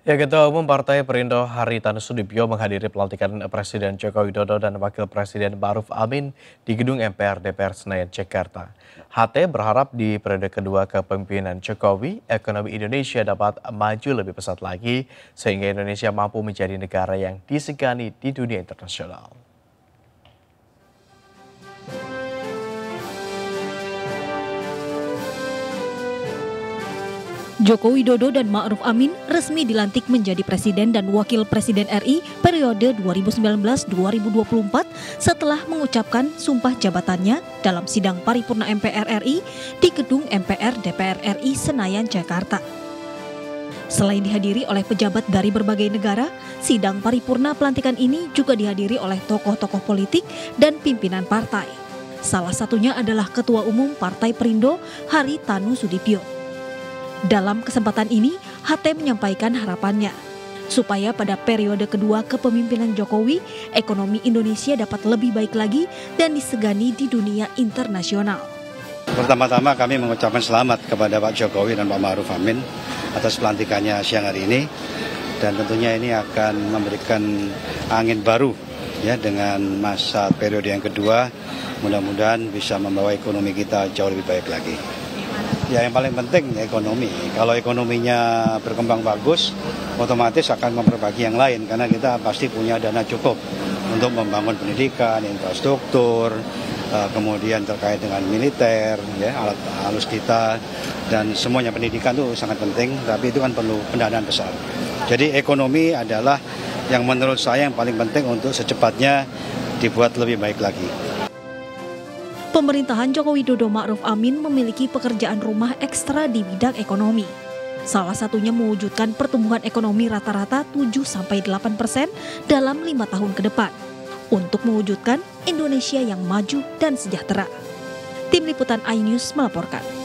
Ya, Ketua Umum Partai Perindo Haritanu Sudibyo menghadiri pelantikan Presiden Joko Widodo dan Wakil Presiden Maruf Amin di Gedung MPR DPR Senayan, Jakarta. HT berharap di periode kedua kepemimpinan Jokowi, ekonomi Indonesia dapat maju lebih pesat lagi sehingga Indonesia mampu menjadi negara yang disegani di dunia internasional. Joko Widodo dan Ma'ruf Amin resmi dilantik menjadi Presiden dan Wakil Presiden RI periode 2019-2024 setelah mengucapkan sumpah jabatannya dalam sidang paripurna MPR RI di Gedung MPR DPR RI Senayan, Jakarta. Selain dihadiri oleh pejabat dari berbagai negara, sidang paripurna pelantikan ini juga dihadiri oleh tokoh-tokoh politik dan pimpinan partai. Salah satunya adalah Ketua Umum Partai Perindo, Hari Tanu Sudipyo. Dalam kesempatan ini, HT menyampaikan harapannya supaya pada periode kedua kepemimpinan Jokowi, ekonomi Indonesia dapat lebih baik lagi dan disegani di dunia internasional. Pertama-tama kami mengucapkan selamat kepada Pak Jokowi dan Pak Maruf Amin atas pelantikannya siang hari ini dan tentunya ini akan memberikan angin baru ya dengan masa periode yang kedua mudah-mudahan bisa membawa ekonomi kita jauh lebih baik lagi. Ya yang paling penting ekonomi. Kalau ekonominya berkembang bagus, otomatis akan memperbagi yang lain karena kita pasti punya dana cukup untuk membangun pendidikan, infrastruktur, eh, kemudian terkait dengan militer, ya alat halus kita dan semuanya pendidikan itu sangat penting, tapi itu kan perlu pendanaan besar. Jadi ekonomi adalah yang menurut saya yang paling penting untuk secepatnya dibuat lebih baik lagi. Pemerintahan Joko Widodo Ma'ruf Amin memiliki pekerjaan rumah ekstra di bidang ekonomi. Salah satunya mewujudkan pertumbuhan ekonomi rata-rata 7-8 persen dalam lima tahun ke depan untuk mewujudkan Indonesia yang maju dan sejahtera. Tim Liputan iNews melaporkan.